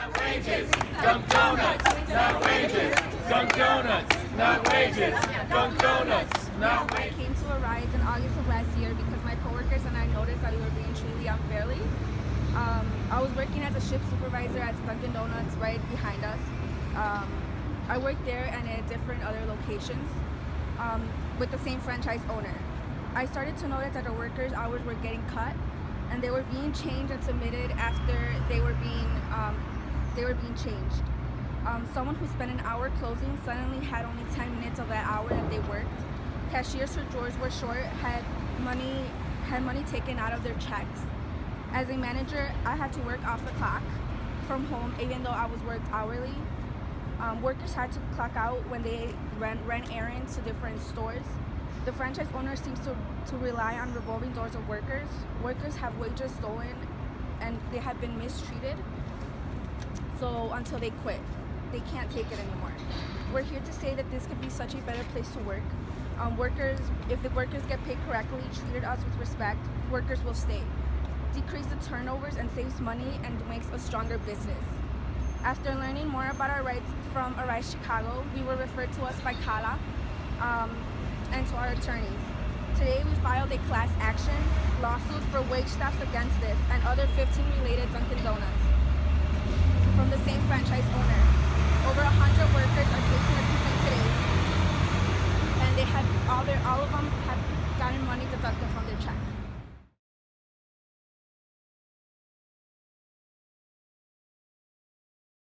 Not wages. Dunk Donuts. Not wages. Dunk Donuts. Not wages. Dunk Donuts. Not I wages. came to Arise in August of last year because my coworkers and I noticed that we were being treated unfairly. Um, I was working as a shift supervisor at Dunkin' Donuts right behind us. Um, I worked there and at different other locations um, with the same franchise owner. I started to notice that the workers' hours were getting cut and they were being changed and submitted after they were being um, they were being changed. Um, someone who spent an hour closing suddenly had only 10 minutes of that hour that they worked. Cashiers whose drawers were short had money had money taken out of their checks. As a manager, I had to work off the clock from home, even though I was worked hourly. Um, workers had to clock out when they ran, ran errands to different stores. The franchise owner seems to, to rely on revolving doors of workers. Workers have wages stolen and they have been mistreated. So until they quit, they can't take it anymore. We're here to say that this could be such a better place to work. Um, workers, if the workers get paid correctly, treated us with respect, workers will stay. Decrease the turnovers and saves money and makes a stronger business. After learning more about our rights from Arise Chicago, we were referred to us by Kala um, and to our attorneys. Today we filed a class action lawsuit for wage thefts against this and other 15 related Dunkin' Donuts from the same franchise owner. Over 100 workers are facing a complaint today, and they have all their all of them have gotten money deducted from their check.